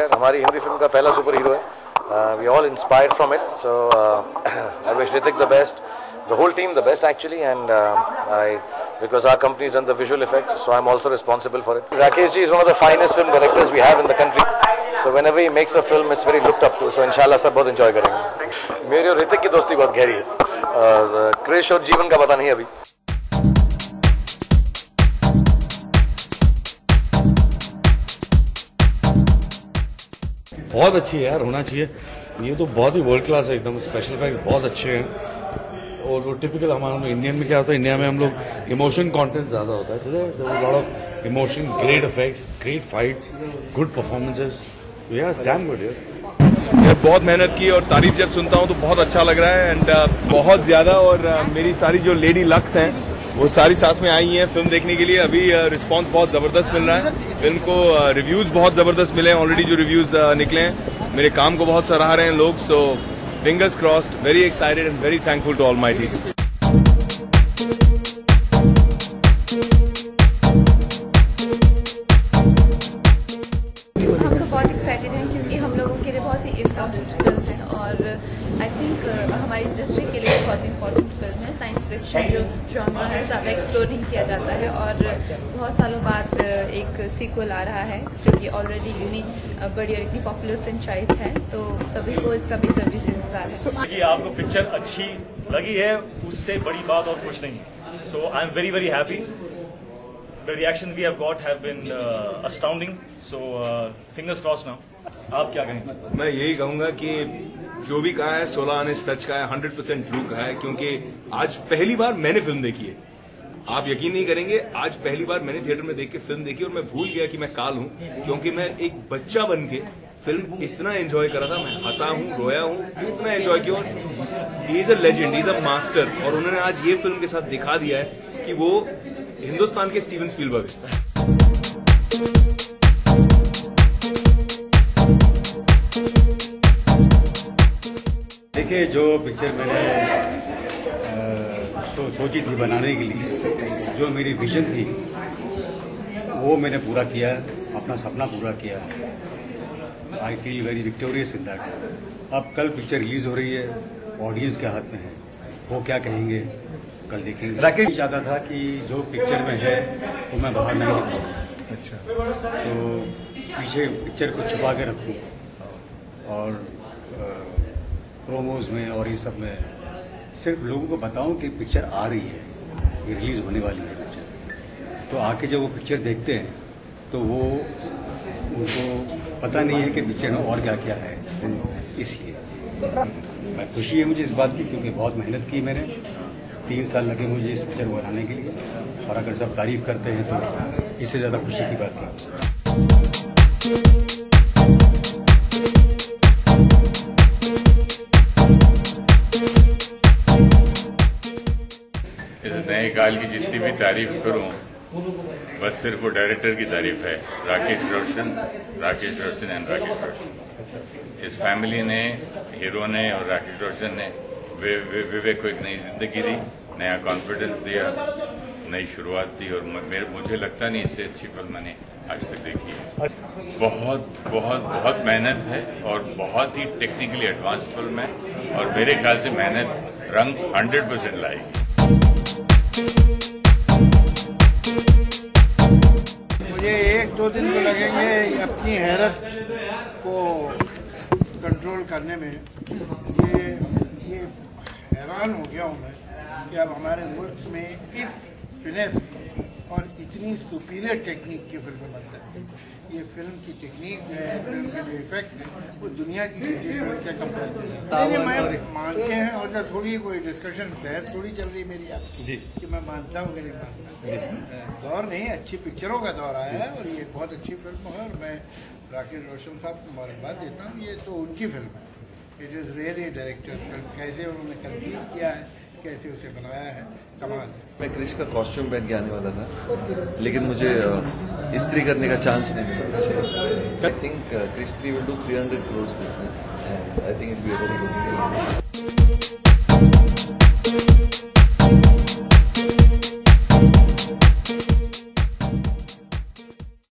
Share हमारी Hindi film का पहला सुपर हीरो है we all inspired from it so I wish Hrithik the best the whole team the best actually and I because our companies done the visual effects so I am also responsible for it Rakesh ji is one of the finest film directors we have in the country so whenever he makes a film it's very look up to so इनशाला सब बहुत enjoy करेंगे मेरी और रितिक की दोस्ती बहुत गहरी है। क्रेश और जीवन का पता नहीं अभी। बहुत अच्छी है यार होना चाहिए। ये तो बहुत ही वर्ल्ड क्लास है एकदम स्पेशल इफेक्ट्स बहुत अच्छे हैं। और वो टिपिकल हमारा इंडियन में क्या होता है इंडिया में हम लोग इमोशन कंटेंट ज़्यादा होता है। Lot of emotion great effects great fights good performances yes damn good ये बहुत मेहनत की और तारीफ़ जब सुनता हूँ तो बहुत अच्छा लग रहा है। एंड uh, बहुत ज़्यादा और uh, मेरी सारी जो लेडी लक्स हैं वो सारी साथ में आई हैं फ़िल्म देखने के लिए। अभी रिस्पांस बहुत ज़बरदस्त मिल रहा है। फ़िल्म को रिव्यूज़ बहुत ज़बरदस्त मिले हैं। ऑलरेडी जो रिव्यूज़ निकले हैं, मेरे काम को बहुत सराह रहे हैं लोग। So fingers crossed very excited and very thankful to all my तो इम्पोर्टेंट फ़िल्म है और आई थिंक हमारी इंडस्ट्री के लिए बहुत इंपॉर्टेंट फ़िल्म है। साइंस फिक्शन जो जॉनर है ज़्यादा एक्सप्लोर नहीं किया जाता है, और बहुत सालों बाद एक सीक्वल आ रहा है, जो कि ऑलरेडी इतनी बड़ी और इतनी पॉपुलर फ्रेंचाइज है तो सभी को इसका भी सर्विस इंतज़ार है। आपको पिक्चर अच्छी लगी है, उससे बड़ी बात और कुछ नहीं। So I am very very happy the reaction we have got have been uh, astounding. So uh, fingers crossed now. आप क्या कहेंगे मैं यही कहूँगा कि जो भी कहा है सोलह आने सच का है हंड्रेड परसेंट ट्रू कहा है क्योंकि आज पहली बार मैंने फ़िल्म देखी है आप यकीन नहीं करेंगे आज पहली बार मैंने थिएटर में देख के फ़िल्म देखी और मैं भूल गया कि मैं काल हूँ क्योंकि मैं एक बच्चा बन के फ़िल्म इतना एंजॉय करा था मैं हंसा हूँ रोया हूँ इतना एंजॉय किया और is a legend is a master और उन्होंने आज ये फ़िल्म के साथ दिखा दिया है कि वो हिंदुस्तान के स्टीवन स्पीलबर्ग। देखिए जो पिक्चर मैंने सो, सोची थी बनाने के लिए जो मेरी विजन थी वो मैंने पूरा किया अपना सपना पूरा किया। I feel very victorious in that अब कल पिक्चर रिलीज़ हो रही है ऑडियंस के हाथ में है वो क्या कहेंगे? कल देखेंगे। राकेश चाहता था कि जो पिक्चर में है वो मैं बाहर नहीं दिखाऊँ अच्छा। तो पीछे पिक्चर को छुपा के रखूँ। और प्रोमोज में और ये सब में सिर्फ़ लोगों को बताऊँ कि पिक्चर आ रही है ये रिलीज़ होने वाली है पिक्चर तो आके जब वो पिक्चर देखते हैं तो वो उनको पता नहीं है कि पिक्चर में और क्या क्या है इसलिए मैं खुशी है मुझे इस बात की क्योंकि बहुत मेहनत की मैंने। तीन साल लगे मुझे इस पिक्चर को बनाने के लिए। और अगर सब तारीफ़ करते हैं तो इससे ज़्यादा खुशी की बात है नए काल की जितनी भी तारीफ़ करूँ, बस सिर्फ़ वो डायरेक्टर की तारीफ़ है, राकेश रोशन राकेश रोशन एंड राकेश रोशन। इस फैमिली ने हीरो ने और राकेश रोशन ने विवेक को एक नई ज़िंदगी दी। नया कॉन्फिडेंस दिया, नई शुरुआत दी और मेरे, मुझे लगता नहीं इससे अच्छी फ़िल्म मैंने आज तक देखी है। बहुत बहुत बहुत मेहनत है और बहुत ही टेक्निकली एडवांस फ़िल्म है और मेरे ख्याल से मेहनत रंग 100 परसेंट लाएगी। मुझे एक दो दिन तो लगेंगे अपनी हैरत को कंट्रोल करने में। ये ये हैरान हो गया हूँ मैं कि अब हमारे मुल्क में इस फिनेस और इतनी सुपीरियर टेक्निक की फ़िल्म बनता है। ये फ़िल्म की टेक्निक जो है फ़िल्म के जो इफ़ेक्ट हैं वो दुनिया की फ़िल्म से कंपेयर मैं मानते हैं और जब थोड़ी कोई डिस्कशन बहस थोड़ी चल रही मेरी आपकी कि मैं मानता हूँ कि नहीं मानता। दौर नहीं अच्छी पिक्चरों का दौर आया है और ये बहुत अच्छी फ़िल्म है और मैं राकेश रोशन साहब को मुबारकबाद देता हूँ ये तो उनकी फ़िल्म है। इट इज़ रियली डायरेक्टर कैसे उन्होंने कंसीव किया है, कैसे उसे बनाया है, कमाल। मैं क्रिश का कॉस्ट्यूम पहन के आने वाला था, लेकिन मुझे स्त्री करने का चांस नहीं मिला I think Krrish three will do 300 crore business and I think it be very good